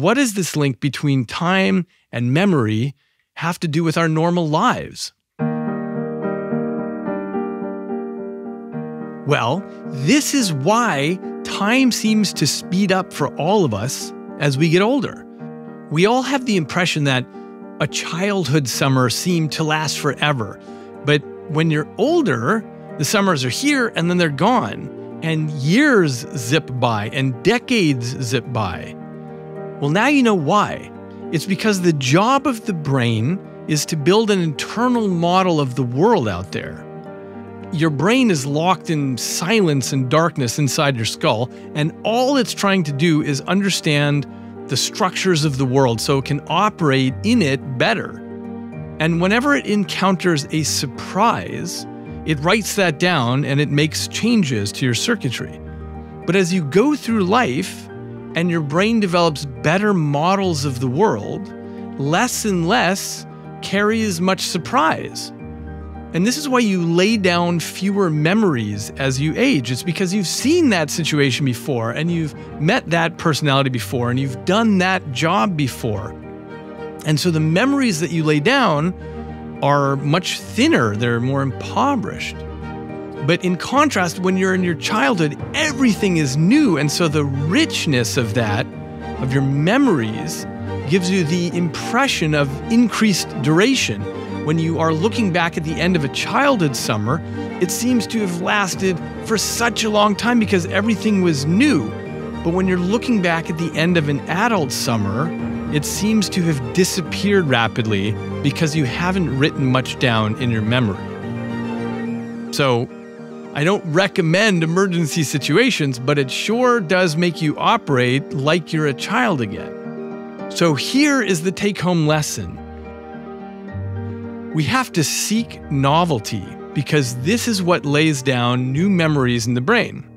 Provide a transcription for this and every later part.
what does this link between time and memory have to do with our normal lives? Well, this is why time seems to speed up for all of us as we get older. We all have the impression that a childhood summer seemed to last forever. But when you're older, the summers are here and then they're gone, and years zip by and decades zip by. Well, now you know why. It's because the job of the brain is to build an internal model of the world out there. Your brain is locked in silence and darkness inside your skull, and all it's trying to do is understand the structures of the world so it can operate in it better. And whenever it encounters a surprise, it writes that down and it makes changes to your circuitry. But as you go through life and your brain develops better models of the world, less and less carry as much surprise. And this is why you lay down fewer memories as you age. It's because you've seen that situation before and you've met that personality before and you've done that job before. And so the memories that you lay down are much thinner, they're more impoverished. But in contrast, when you're in your childhood, everything is new. And so the richness of that, of your memories, gives you the impression of increased duration when you are looking back at the end of a childhood summer, it seems to have lasted for such a long time because everything was new. But when you're looking back at the end of an adult summer, it seems to have disappeared rapidly because you haven't written much down in your memory. So, I don't recommend emergency situations, but it sure does make you operate like you're a child again. So, here is the take home lesson we have to seek novelty because this is what lays down new memories in the brain.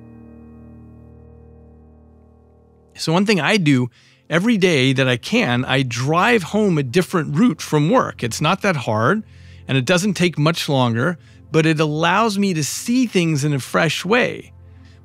So, one thing I do every day that I can, I drive home a different route from work. It's not that hard and it doesn't take much longer, but it allows me to see things in a fresh way.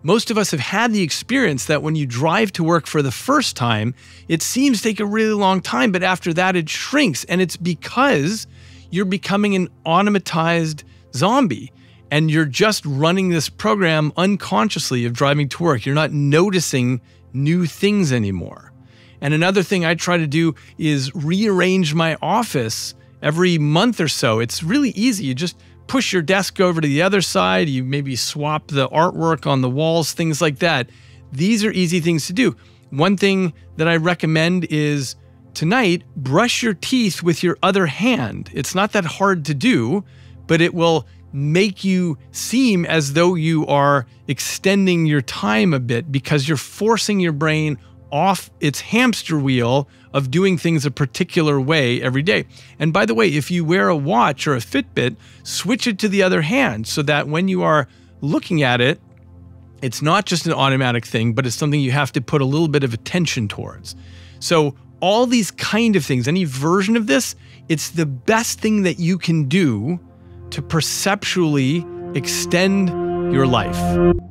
Most of us have had the experience that when you drive to work for the first time, it seems to take a really long time, but after that it shrinks. And it's because you're becoming an automatized zombie and you're just running this program unconsciously of driving to work. You're not noticing new things anymore. And another thing I try to do is rearrange my office every month or so. It's really easy. You just push your desk over to the other side, you maybe swap the artwork on the walls, things like that. These are easy things to do. One thing that I recommend is Tonight, brush your teeth with your other hand. It's not that hard to do, but it will make you seem as though you are extending your time a bit because you're forcing your brain off its hamster wheel of doing things a particular way every day. And by the way, if you wear a watch or a Fitbit, switch it to the other hand so that when you are looking at it, it's not just an automatic thing, but it's something you have to put a little bit of attention towards. So all these kind of things, any version of this, it's the best thing that you can do to perceptually extend your life.